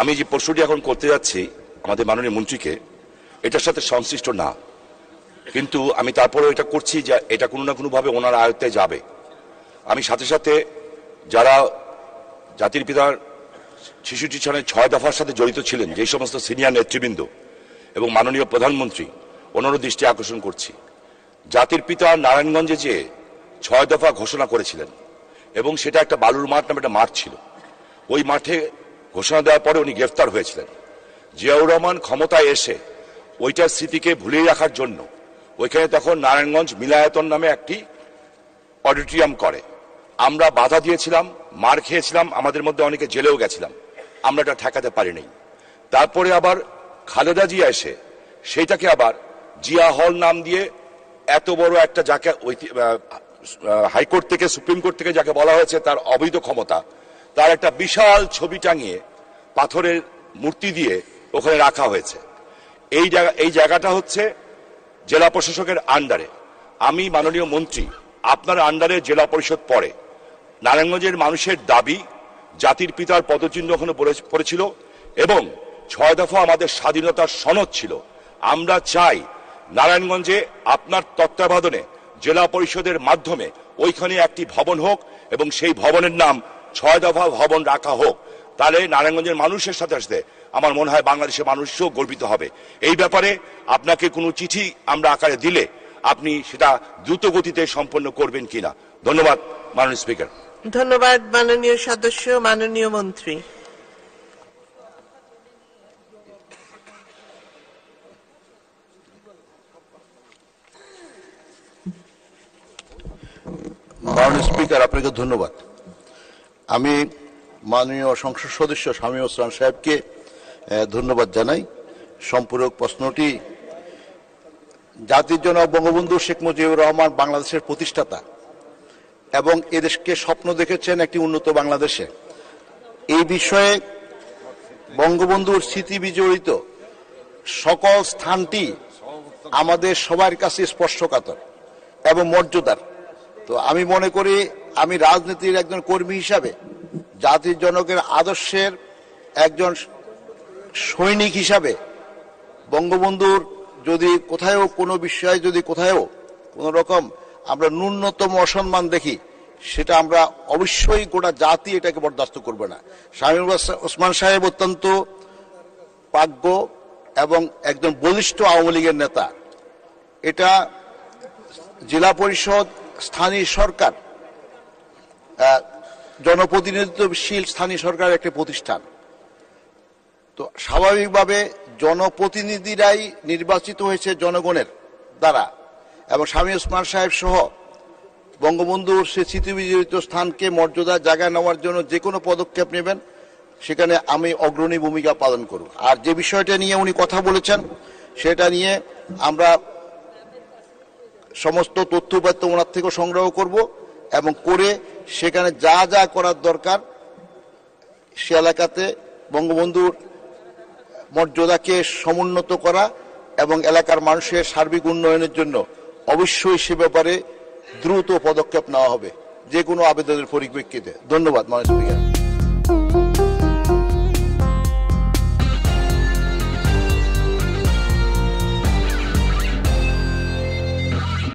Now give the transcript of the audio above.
আমি যে প্রশ্নটি এখন করতে যাচ্ছি আমাদের মাননীয় মন্ত্রীকে, এটার সাথে সংশ্লিষ্ট না। কিন্তু আমি তারপরেও এটা করছি যে এটা কোনো না কোনোভাবে ওনার আয়ত্তে যাবে। আমি সাথে সাথে যারা জাতির পিতার শিশু চিছনের ছয় দফার সাথে জড়িত ছিলেন যেই সমস্ত সিনিয়র নেতৃবৃন্দ এবং মাননীয় প্রধানমন্ত্রী, ওনারও দৃষ্টি আকর্ষণ করছি। জাতির পিতা নারায়ণগঞ্জে যে ছয় দফা ঘোষণা করেছিলেন এবং সেটা একটা বালুর মাঠ নামে একটা মাঠ ছিল। ওই মাঠে ঘোষণা দেওয়ার পরে উনি গ্রেফতার হয়েছিলেন। জিয়াউর রহমান ক্ষমতায় এসে ওইটার স্মৃতিকে ভুলিয়ে রাখার জন্য ওইখানে তখন নারায়ণগঞ্জ মিলায়তন নামে একটি অডিটোরিয়াম করে। আমরা বাধা দিয়েছিলাম, মার খেয়েছিলাম, আমাদের মধ্যে অনেকে জেলেও গেছিলাম। আমরা এটা ঠেকাতে পারিনি। তারপরে আবার খালেদা জিয়া এসে সেইটাকে আবার জিয়া হল নাম দিয়ে এত বড় একটা যাকে হাইকোর্ট থেকে, সুপ্রিম কোর্ট থেকে যাকে বলা হয়েছে, তার অবৈধ ক্ষমতা, তার একটা বিশাল ছবি টাঙিয়ে পাথরের মূর্তি দিয়ে ওখানে রাখা হয়েছে। এই জায়গা, এই জায়গাটা হচ্ছে জেলা প্রশাসকের আন্ডারে। আমি মাননীয় মন্ত্রী, আপনার আন্ডারে জেলা পরিষদ পড়ে। নারায়ণগঞ্জের মানুষের দাবি জাতির পিতার পদচিহ্ন ওখানে পড়ে- পড়েছিল এবং ছয় দফা আমাদের স্বাধীনতার সনদ ছিল। আমরা চাই নারায়ণগঞ্জে আপনার তত্ত্বাবধানে জেলা পরিষদের মাধ্যমে ওইখানে একটি ভবন হোক এবং সেই ভবনের নাম ছয় দফা ভবন রাখা হোক। তাহলে নারায়ণগঞ্জের মানুষের সাথে সাথে আমার মনে হয় বাংলাদেশের মানুষও গর্বিত হবে। এই ব্যাপারে আপনাকে কোনো চিঠি আমরা আকারে দিলে আপনি সেটা দ্রুত গতিতে সম্পন্ন করবেন কিনা। ধন্যবাদ মাননীয় স্পিকার। ধন্যবাদ মাননীয় সদস্য মাননীয় মন্ত্রী। মাননীয় স্পিকার আপনাকে ধন্যবাদ। আমি মাননীয় সংসদ সদস্য স্বামী ওসমান সাহেবকে ধন্যবাদ জানাই। সম্পূরক প্রশ্নটি, জাতির জন্য বঙ্গবন্ধু শেখ মুজিবুর রহমান বাংলাদেশের প্রতিষ্ঠাতা এবং এদেশকে স্বপ্ন দেখেছেন একটি উন্নত বাংলাদেশে। এই বিষয়ে বঙ্গবন্ধুর স্মৃতি বিজড়িত সকল স্থানটি আমাদের সবার কাছে স্পর্শকাতর এবং মর্যাদার। তো আমি মনে করি, আমি রাজনীতির একজন কর্মী হিসাবে জাতির জনকের আদর্শের একজন সৈনিক হিসাবে বঙ্গবন্ধুর যদি কোথায়ও কোনো বিষয়ে যদি কোথায়ও কোনো রকম আমরা ন্যূনতম অসম্মান দেখি, সেটা আমরা অবশ্যই গোটা জাতি এটাকে বরদাস্ত করবে না। শামীম ওসমান সাহেব অত্যন্ত প্রাজ্ঞ এবং একজন বলিষ্ঠ আওয়ামী লীগের নেতা। এটা জেলা পরিষদ, স্থানীয় সরকার জনপ্রতিনিধিত্বশীল স্থানীয় সরকার একটি প্রতিষ্ঠান। তো স্বাভাবিকভাবে জনপ্রতিনিধিরাই নির্বাচিত হয়েছে জনগণের দ্বারা এবং স্বামী ওসমান সাহেব সহ বঙ্গবন্ধুর সে স্মৃতিবিজড়িত স্থানকে মর্যাদা জায়গায় নেওয়ার জন্য যে কোনো পদক্ষেপ নেবেন, সেখানে আমি অগ্রণী ভূমিকা পালন করব। আর যে বিষয়টা নিয়ে উনি কথা বলেছেন, সেটা নিয়ে আমরা সমস্ত তথ্য তথ্যপাত্য ওনার থেকে সংগ্রহ করব। এবং করে সেখানে যা যা করার দরকার সে এলাকাতে বঙ্গবন্ধুর মর্যাদাকে সমুন্নত করা এবং এলাকার মানুষের সার্বিক উন্নয়নের জন্য অবশ্যই সে ব্যাপারে দ্রুত পদক্ষেপ নেওয়া হবে, যে কোনো আবেদনের পরিপ্রেক্ষিতে। ধন্যবাদ মানুষ স্পিকার।